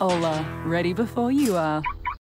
Ola, ready before you are.